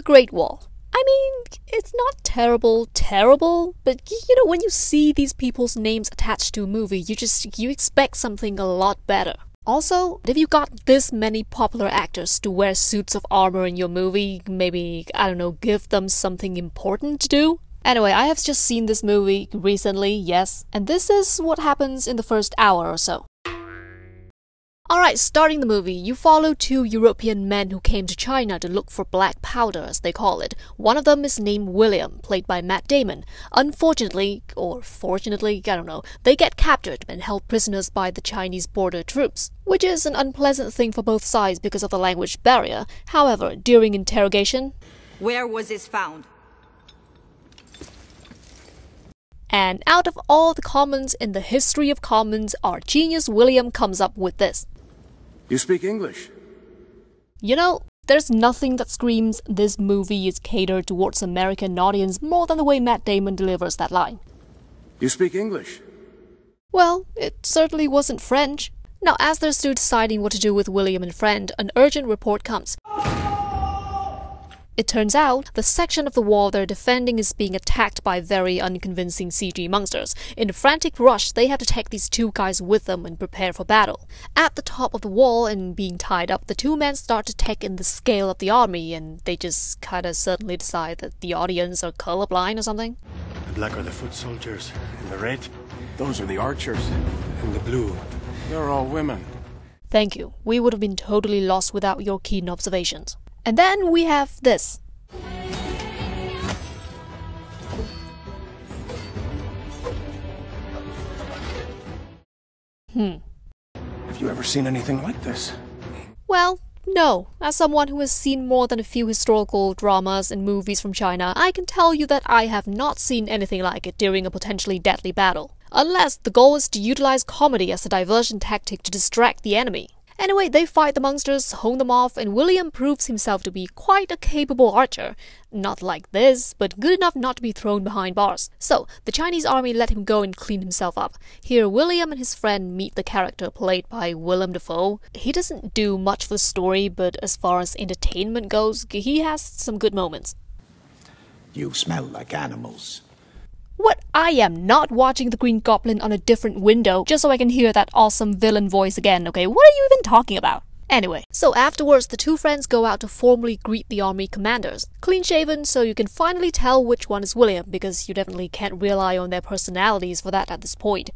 the Great Wall. I mean, it's not terrible, terrible, but you know, when you see these people's names attached to a movie, you just you expect something a lot better. Also, if you got this many popular actors to wear suits of armor in your movie, maybe, I don't know, give them something important to do? Anyway, I have just seen this movie recently, yes, and this is what happens in the first hour or so. Alright, starting the movie, you follow two European men who came to China to look for black powder, as they call it. One of them is named William, played by Matt Damon. Unfortunately, or fortunately, I don't know, they get captured and held prisoners by the Chinese border troops, which is an unpleasant thing for both sides because of the language barrier. However, during interrogation, Where was this found? and out of all the commons in the history of commons, our genius William comes up with this. You speak English? You know, there's nothing that screams this movie is catered towards American audience more than the way Matt Damon delivers that line. You speak English? Well, it certainly wasn't French. Now, as they're still deciding what to do with William and Friend, an urgent report comes. It turns out the section of the wall they're defending is being attacked by very unconvincing CG monsters. In a frantic rush, they have to take these two guys with them and prepare for battle. At the top of the wall and being tied up, the two men start to take in the scale of the army and they just kinda suddenly decide that the audience are colorblind or something. The black are the foot soldiers, and the red. Those are the archers. And the blue. They're all women. Thank you. We would have been totally lost without your keen observations. And then we have this. Hmm. Have you ever seen anything like this? Well, no. As someone who has seen more than a few historical dramas and movies from China, I can tell you that I have not seen anything like it during a potentially deadly battle. Unless the goal is to utilize comedy as a diversion tactic to distract the enemy. Anyway, they fight the monsters, hone them off, and William proves himself to be quite a capable archer. Not like this, but good enough not to be thrown behind bars. So, the Chinese army let him go and clean himself up. Here, William and his friend meet the character played by Willem Dafoe. He doesn't do much for the story, but as far as entertainment goes, he has some good moments. You smell like animals. What? I am not watching The Green Goblin on a different window just so I can hear that awesome villain voice again, okay? What are you even talking about? Anyway, so afterwards, the two friends go out to formally greet the army commanders. Clean shaven, so you can finally tell which one is William, because you definitely can't rely on their personalities for that at this point.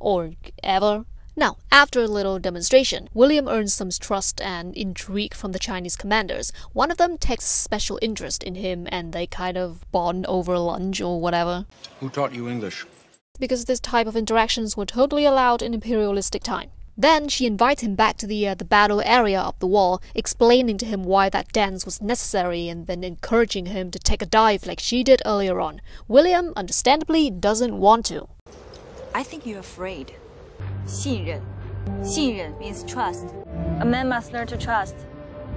Or ever. Now, after a little demonstration, William earns some trust and intrigue from the Chinese commanders. One of them takes special interest in him and they kind of bond over lunch or whatever. Who taught you English? Because this type of interactions were totally allowed in imperialistic time. Then she invites him back to the uh, the battle area of the wall, explaining to him why that dance was necessary and then encouraging him to take a dive like she did earlier on. William, understandably, doesn't want to. I think you're afraid. 信任.信任 means trust. A man must learn to trust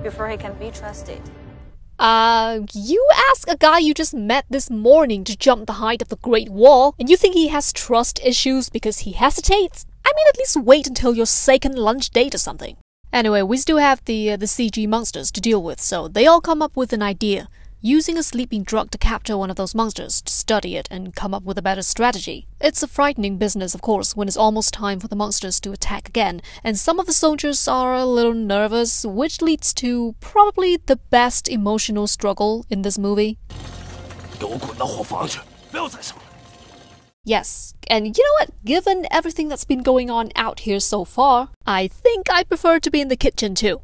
before he can be trusted. Uh, you ask a guy you just met this morning to jump the height of the Great Wall, and you think he has trust issues because he hesitates? I mean, at least wait until your second lunch date or something. Anyway, we still have the uh, the CG monsters to deal with, so they all come up with an idea. using a sleeping drug to capture one of those monsters to study it and come up with a better strategy. It's a frightening business, of course, when it's almost time for the monsters to attack again, and some of the soldiers are a little nervous, which leads to probably the best emotional struggle in this movie. Yes, and you know what? Given everything that's been going on out here so far, I think I prefer to be in the kitchen too.